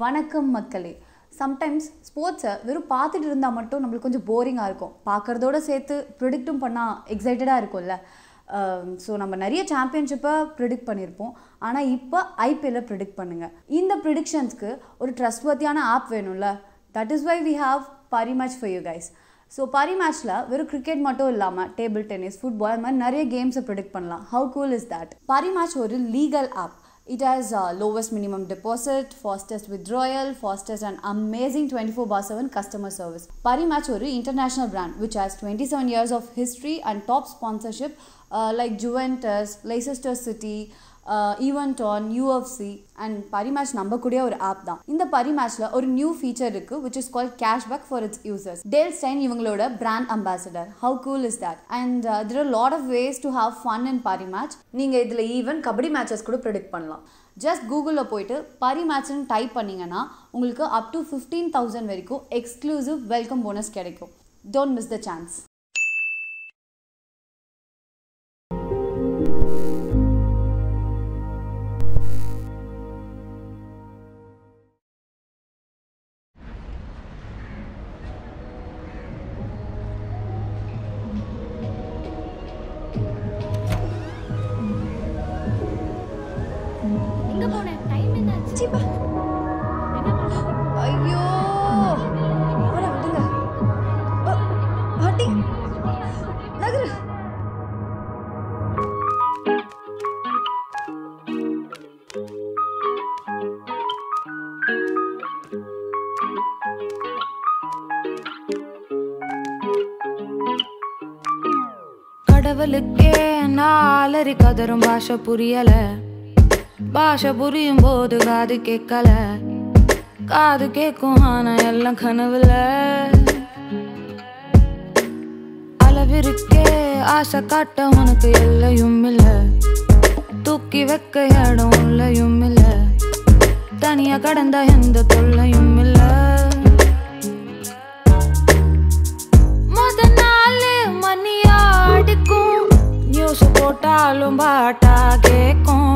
வணக்கம் மக்களே. சம்டைம்ஸ் ஸ்போர்ட்ஸை வெறும் பார்த்துட்டு இருந்தால் மட்டும் நம்மளுக்கு கொஞ்சம் போரிங்காக இருக்கும். பார்க்குறதோட சேர்த்து ப்ரிடிக்ட்டும் பண்ணால் எக்ஸைட்டடாக இருக்கும்ல. ஸோ நம்ம நிறைய சாம்பியன்ஷிப்பை ப்ரிடிக்ட் பண்ணியிருப்போம் ஆனால் இப்போ ஐபிஎல்லை ப்ரிடிக்ட் பண்ணுங்கள் இந்த ப்ரிடிக்ஷன்ஸ்க்கு ஒரு ட்ரஸ்ட்வர்த்தியான ஆப் வேணும்ல. That is why we have Parimatch for you guys so பரி மேட்ச்சில் வெறும் கிரிக்கெட் மட்டும் இல்லாமல் டேபிள் டென்னிஸ் ஃபுட்பால் அது மாதிரி நிறைய கேம்ஸை ப்ரிடிக்ட் பண்ணலாம். How cool is that Parimatch ஒரு legal app It has uh, lowest minimum deposit, fastest withdrawal, fastest and amazing 24 bar 7 customer service. Parimatch ஒரு international brand which has 27 years of history and top sponsorship like Juventus, Leicester City, on UFC and Parimatch நம்பக்கூடிய ஒரு app தான். இந்த பரிமேட்ச்சில் ஒரு new feature இருக்குது which is call cashback for its users Dale Steyn இவங்களோட brand ambassador how cool is that and there are lot of ways to have fun in Parimatch நீங்கள் இதில் ஈவன் கபடி மேட்சஸ் கூட predict பண்ணலாம். Just கூகுளில் போயிட்டு பரி மேட்ச்னு டைப் பண்ணிங்கன்னா உங்களுக்கு அப் டு ஃபிஃப்டீன் தௌசண்ட் வரைக்கும் எக்ஸ்க்ளூசிவ் வெல்கம் போனஸ் கிடைக்கும். Don't miss the chance time ஐயோ. விடுங்க. பாட்டி. நகரு. கடவுளுக்கே நாலரி கதரும் பாஷை புரியல. பாஷை புரியும் போது காது கேட்கல. காது கேட்கும் ஆனா எல்லாம் கனவுல. அளவிற்கே ஆசை காட்ட உனக்கு எல்லையும் இல்ல. தூக்கி வைக்க இடம் உள்ளயும் இல்ல. தனியா கடந்த எந்த தொல்லையும் இல்ல. முத நாள் மணியா அடிக்கும். நியூஸ் போட்டாலும் பாட்டா கேட்கும்.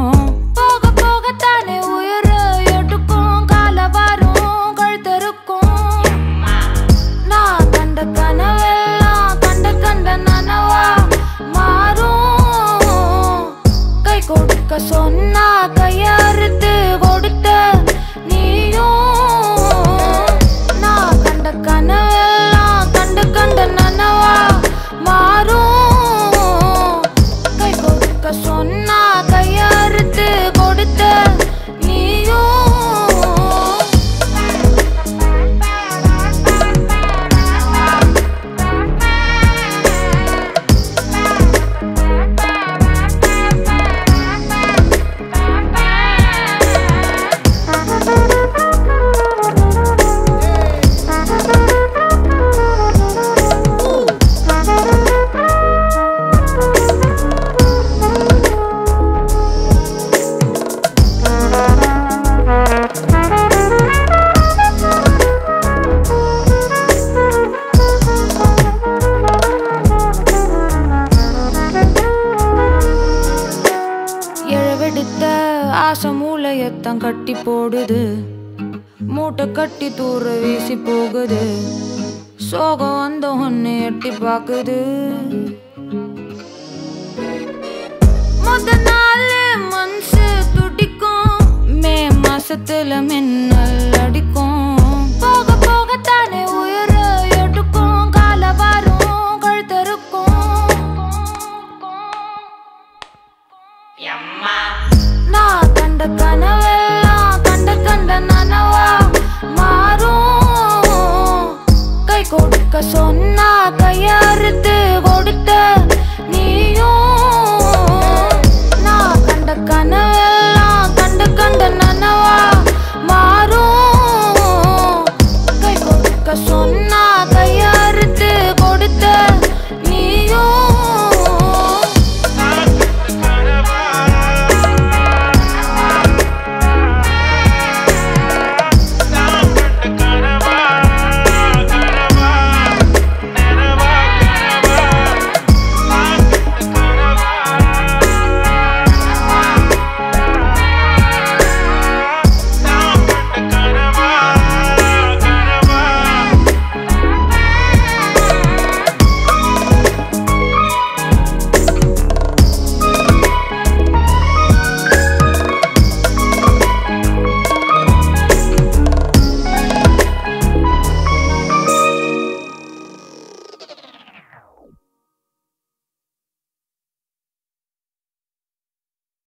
மூளையத்தான் கட்டி போடுது. மூட்டை கட்டி தூர வீசி போகுது. சோகம் வந்த ஒன்னு எட்டி பாக்குது முத நாள் மனசு துடிக்கும். மே மாசத்துல மின்னல் சொன்னா கையறுத்து கொடுத்த